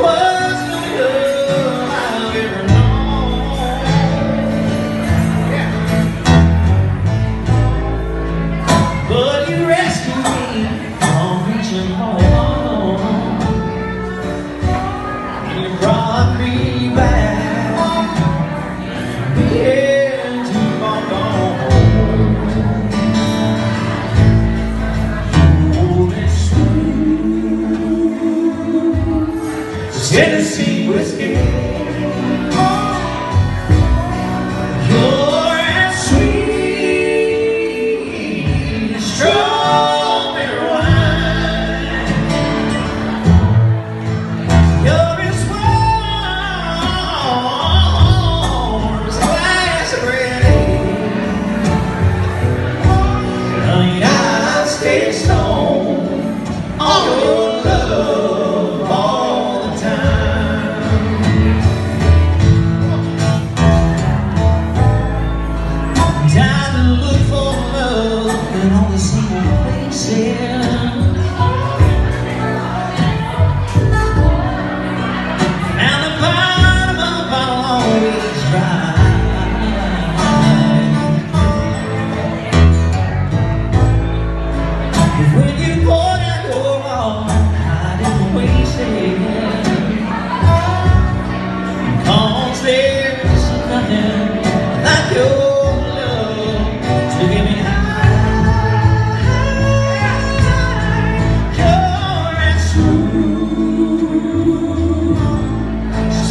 was the love I've ever known. But you rescued me from reaching home Tennessee whiskey.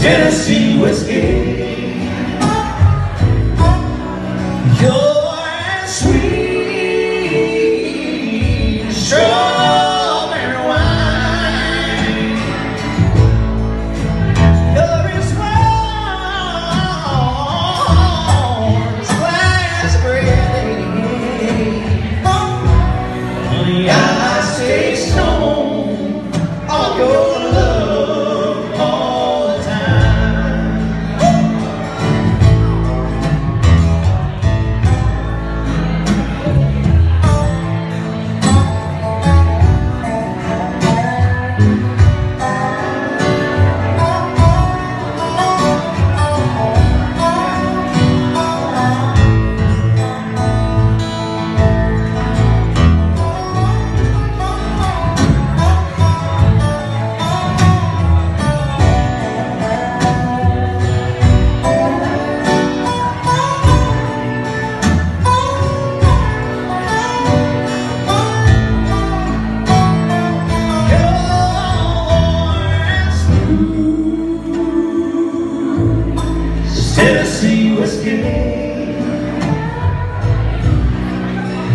Tennessee whiskey. Tennessee whiskey, gay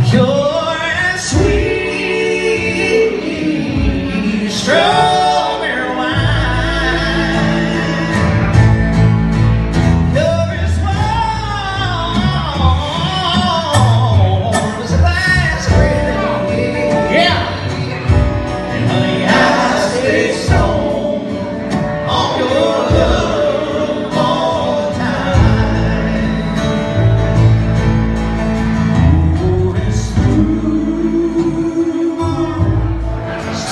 Pure and sweet. Strong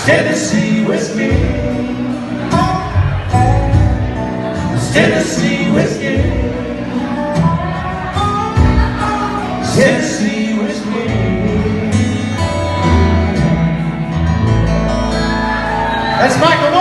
Tennessee whiskey. Tennessee whiskey. Tennessee whiskey. That's Michael.